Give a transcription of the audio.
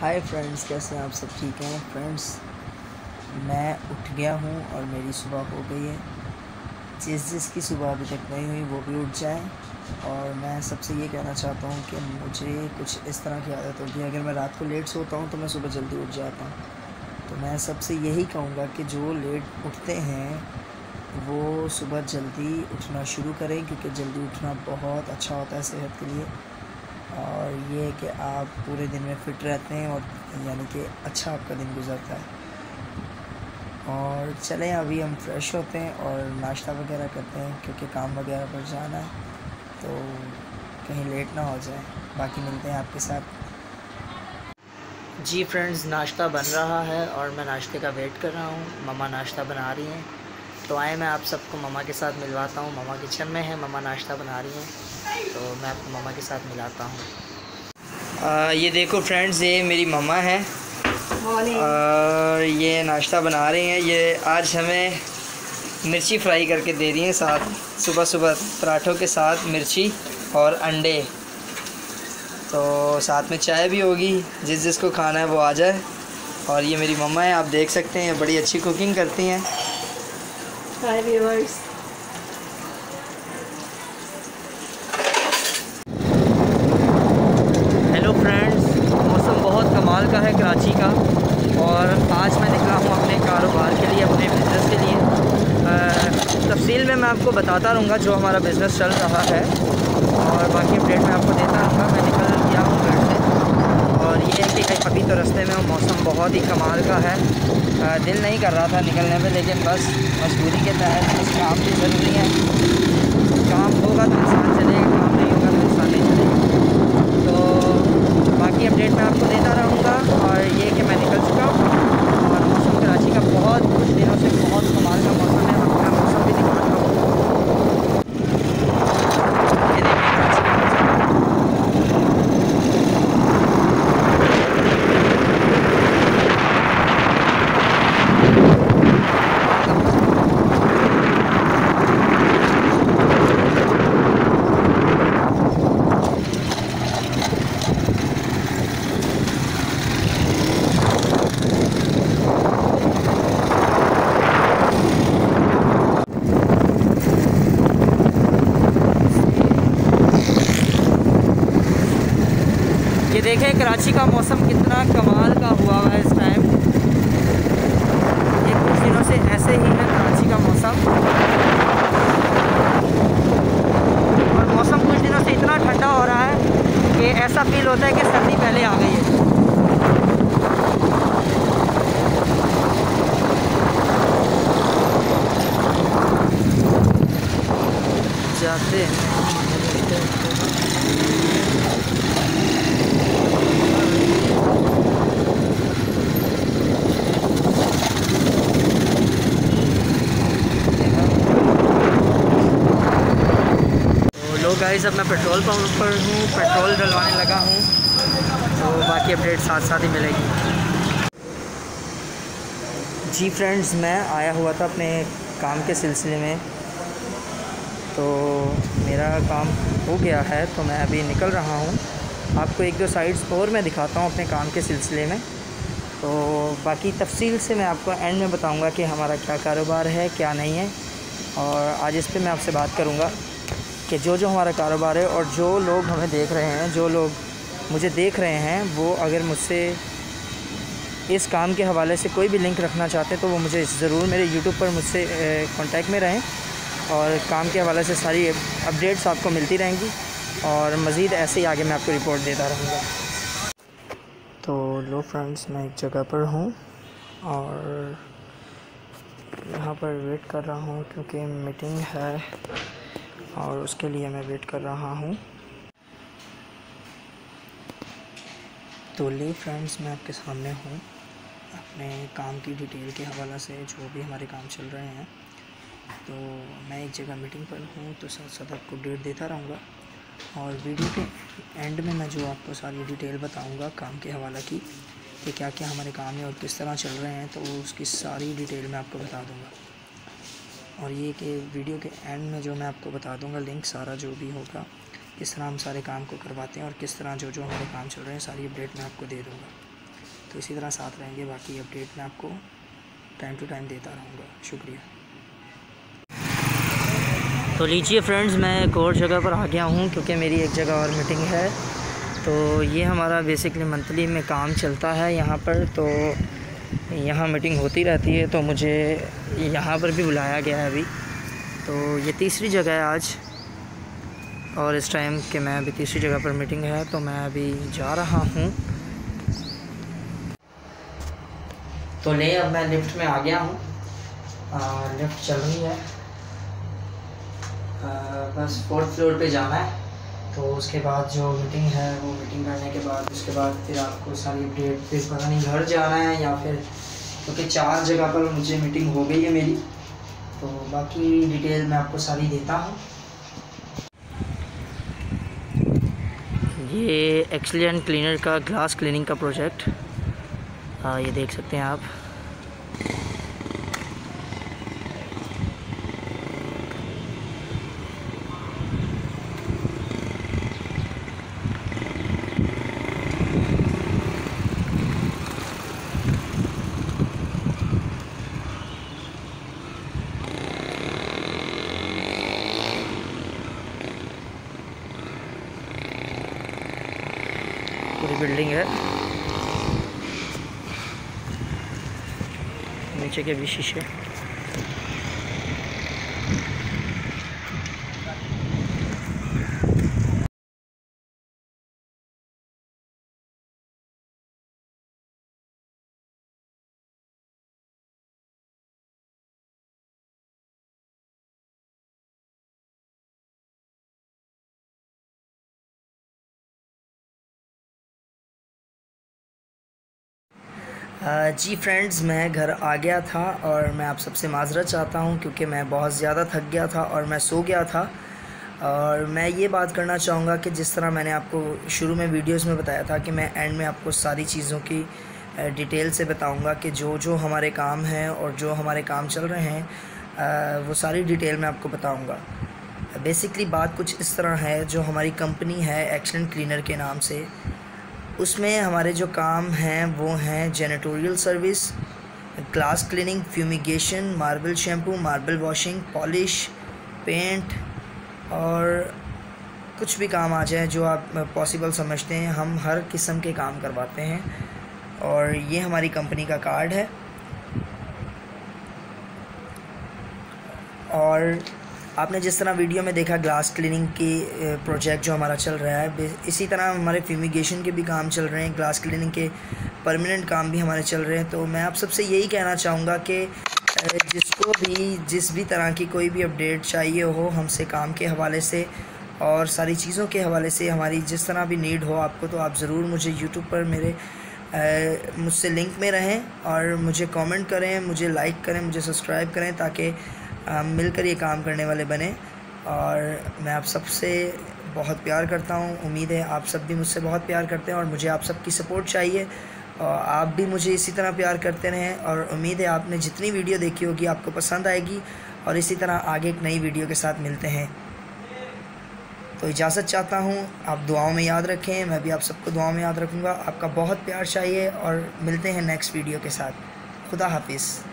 Hi friends कैसे हैं आप सब? ठीक हैं? फ्रेंड्स मैं उठ गया हूँ और मेरी सुबह हो गई है। जिस जिसकी सुबह अभी तक नहीं हुई, वो भी उठ जाए। और मैं सबसे ये कहना चाहता हूँ कि मुझे कुछ इस तरह की आदत होती है अगर मैं रात को लेट सोता हूँ तो मैं सुबह जल्दी उठ जाता हूँ। तो मैं सबसे यही कहूँगा कि जो लेट उठते हैं, वो सुबह जल्दी उठना शुरू करें, क्योंकि जल्दी उठना बहुत अच्छा होता है सेहत के लिए। और ये कि आप पूरे दिन में फ़िट रहते हैं और यानी कि अच्छा आपका दिन गुजरता है। और चलें, अभी हम फ्रेश होते हैं और नाश्ता वगैरह करते हैं क्योंकि काम वगैरह पर जाना है तो कहीं लेट ना हो जाए। बाकी मिलते हैं आपके साथ। जी फ्रेंड्स, नाश्ता बन रहा है और मैं नाश्ते का वेट कर रहा हूँ। ममा नाश्ता बना रही हैं। तो आए मैं आप सबको ममा के साथ मिलवाता हूँ। ममा किचन में है ममा नाश्ता बना रही हैं। तो मैं आपको ममा के साथ मिलाता हूँ। ये देखो फ्रेंड्स ये मेरी ममा है। और ये नाश्ता बना रही हैं। ये आज हमें मिर्ची फ्राई करके दे रही हैं साथ सुबह सुबह पराठों के साथ मिर्ची और अंडे। तो साथ में चाय भी होगी जिस जिसको खाना है वो आ जाए। और ये मेरी मम्मा है आप देख सकते हैं ये बड़ी अच्छी कुकिंग करती हैं। हाय व्यूअर्स कमाल का है कराची का और आज मैं निकला हूँ अपने कारोबार के लिए अपने बिज़नेस के लिए तफसील में मैं आपको बताता रहूँगा जो हमारा बिज़नेस चल रहा है। और बाकी अपडेट मैं आपको देता रहूँगा। मैं निकल गया हूँ घर से। और ये है कि अभी तो रस्ते में मौसम बहुत ही कमाल का है। दिल नहीं कर रहा था निकलने में, लेकिन बस मजबूरी के तहत काम भी ज़रूरी है। काम होगा तो इंसान चलेगा काम नहीं होगा तो इंसान नहीं चलेगा तो बाकी अपडेट मैं आपको देता रहूँगा और ये कि मैं निकल चुका हूँ और मौसम कराची का बहुत कुछ दिनों से बहुत कमाल का मौसम है मैं मौसम भी दिखाता हूँ ये देखिए कराची का ये देखें कराची का मौसम कितना कमाल का हुआ हुआ है इस टाइम ये कुछ दिनों से ऐसे ही है कराची का मौसम। और मौसम कुछ दिनों से इतना ठंडा हो रहा है कि ऐसा फील होता है कि सर्दी पहले आ गई है। जाते हैं। गाइस अब मैं पेट्रोल पंप पर हूँ पेट्रोल डलवाने लगा हूँ तो बाकी अपडेट साथ साथ ही मिलेगी। जी फ्रेंड्स मैं आया हुआ था अपने काम के सिलसिले में तो मेरा काम हो गया है तो मैं अभी निकल रहा हूँ। आपको एक दो साइड्स और मैं दिखाता हूँ अपने काम के सिलसिले में। तो बाकी तफसील से मैं आपको एंड में बताऊँगा कि हमारा क्या कारोबार है, क्या नहीं है, और आज इस पर मैं आपसे बात करूँगा। कि जो जो हमारा कारोबार है और जो लोग हमें देख रहे हैं, जो लोग मुझे देख रहे हैं, वो अगर मुझसे इस काम के हवाले से कोई भी लिंक रखना चाहते हैं तो वो मुझे ज़रूर मेरे यूट्यूब पर मुझसे कांटेक्ट में रहें और काम के हवाले से सारी अपडेट्स आपको मिलती रहेंगी और मज़ीद ऐसे ही आगे मैं आपको रिपोर्ट देता रहूँगा। तो लो फ्रेंड्स मैं एक जगह पर हूँ और यहाँ पर वेट कर रहा हूँ क्योंकि मीटिंग है। और उसके लिए मैं वेट कर रहा हूँ। तो ले फ्रेंड्स, मैं आपके सामने हूँ। अपने काम की डिटेल के हवाला से जो भी हमारे काम चल रहे हैं। तो मैं एक जगह मीटिंग पर हूँ तो साथ साथ आपको डेट देता रहूँगा। और वीडियो के एंड में मैं जो आपको सारी डिटेल बताऊँगा काम के हवाला की, कि क्या क्या हमारे काम है और किस तरह चल रहे हैं तो उसकी सारी डिटेल मैं आपको बता दूँगा। और ये कि वीडियो के एंड में जो मैं आपको बता दूँगा लिंक सारा जो भी होगा, किस तरह हम सारे काम को करवाते हैं और किस तरह जो जो हमारे काम चल रहे हैं, सारी अपडेट मैं आपको दे दूँगा। तो इसी तरह साथ रहेंगे, बाकी अपडेट मैं आपको टाइम टू टाइम देता रहूँगा। शुक्रिया। तो लीजिए फ्रेंड्स मैं एक और जगह पर आ गया हूँ, क्योंकि मेरी एक जगह और मीटिंग है। तो ये हमारा बेसिकली मंथली में काम चलता है यहाँ पर तो यहाँ मीटिंग होती रहती है तो मुझे यहाँ पर भी बुलाया गया है अभी। तो ये तीसरी जगह है आज और इस टाइम के मैं अभी तीसरी जगह पर मीटिंग है तो मैं अभी जा रहा हूँ। तो नहीं अब मैं लिफ्ट में आ गया हूँ। लिफ्ट चल रही है। आ, बस फोर्थ फ्लोर पे जाना है। तो उसके बाद जो मीटिंग है वो मीटिंग करने के बाद उसके बाद फिर आपको सारी अपडेट फिर पता नहीं घर जाना है या फिर क्योंकि चार जगह पर मुझे मीटिंग हो गई है मेरी। तो बाकी डिटेल मैं आपको सारी देता हूँ। ये एक्सलेंट क्लीनर का ग्लास क्लीनिंग का प्रोजेक्ट ये देख सकते हैं आप। बिल्डिंग है। नीचे के भी शीशे। जी फ्रेंड्स, मैं घर आ गया था और मैं आप सबसे माजरत चाहता हूँ क्योंकि मैं बहुत ज़्यादा थक गया था और मैं सो गया था। और मैं ये बात करना चाहूँगा कि जिस तरह मैंने आपको शुरू में वीडियोस में बताया था कि मैं एंड में आपको सारी चीज़ों की डिटेल से बताऊँगा कि जो जो हमारे काम हैं और जो हमारे काम चल रहे हैं वो सारी डिटेल मैं आपको बताऊँगा। बेसिकली बात कुछ इस तरह है, जो हमारी कंपनी है एक्सलेंट क्लीनर के नाम से। उसमें हमारे जो काम हैं, वो हैं janitorial service glass cleaning fumigation marble shampoo marble washing polish paint और कुछ भी काम आ जाए जो आप पॉसिबल समझते हैं, हम हर किस्म के काम करवाते हैं और ये हमारी कंपनी का कार्ड है। और आपने जिस तरह वीडियो में देखा ग्लास क्लीनिंग की प्रोजेक्ट जो हमारा चल रहा है इसी तरह हमारे फ्यूमिगेशन के भी काम चल रहे हैं ग्लास क्लीनिंग के परमानेंट काम भी हमारे चल रहे हैं। तो मैं आप सबसे यही कहना चाहूँगा कि जिसको भी, जिस भी तरह की कोई भी अपडेट चाहिए हो, हमसे काम के हवाले से और सारी चीज़ों के हवाले से हमारी जिस तरह भी नीड हो आपको तो आप ज़रूर मुझे यूट्यूब पर मेरे मुझसे लिंक में रहें और मुझे कमेंट करें, मुझे लाइक करें, मुझे सब्सक्राइब करें ताकि हम मिलकर ये काम करने वाले बने और मैं आप सबसे बहुत प्यार करता हूँ। उम्मीद है आप सब भी मुझसे बहुत प्यार करते हैं और मुझे आप सबकी सपोर्ट चाहिए। और आप भी मुझे इसी तरह प्यार करते रहें और उम्मीद है आपने जितनी वीडियो देखी होगी आपको पसंद आएगी और इसी तरह आगे एक नई वीडियो के साथ मिलते हैं। तो इजाज़त चाहता हूँ, आप दुआओं में याद रखें, मैं भी आप सबको दुआओं में याद रखूँगा। आपका बहुत प्यार चाहिए और मिलते हैं नेक्स्ट वीडियो के साथ। खुदा हाफिज़।